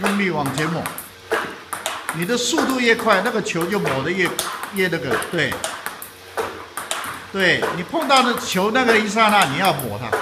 用力往前抹。你的速度越快那个球就抹的越越那个对。对你碰到的球那个一刹那你要抹它。